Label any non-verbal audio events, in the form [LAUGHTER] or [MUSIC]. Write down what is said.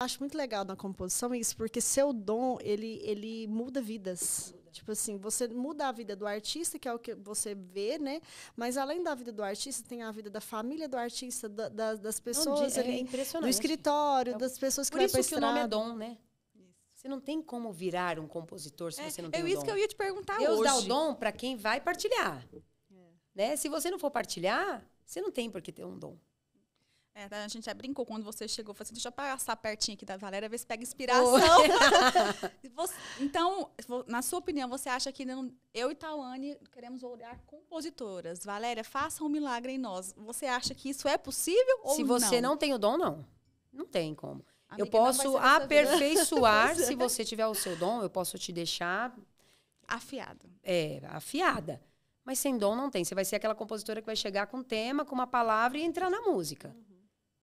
acho muito legal na composição isso, porque seu dom, ele, ele muda vidas. Tipo assim, você muda a vida do artista, que é o que você vê, né? Mas além da vida do artista, tem a vida da família do artista, da, da, das pessoas Não, ali, é impressionante. do escritório, É o- das pessoas que Por vai isso que o nome é dom, né? Você não tem como virar um compositor se É, você não tem eu o isso dom. que eu ia te perguntar Deus hoje. dá o dom para quem vai partilhar. Né? Se você não for partilhar, você não tem por que ter um dom. É, a gente já brincou quando você chegou, falou assim, deixa eu passar pertinho aqui da Valéria, ver se pega inspiração. [LAUGHS] Você- então, na sua opinião, você acha que não- eu e Tawane queremos olhar compositoras? Valéria, faça um milagre em nós. Você acha que isso é possível ou se você não tem o dom, não. Não tem como. Amiga, eu não posso aperfeiçoar, [LAUGHS] se você tiver o seu dom, eu posso te deixar Afiado. é, afiada. Mas sem dom não tem. Você vai ser aquela compositora que vai chegar com um tema, com uma palavra e entrar na música.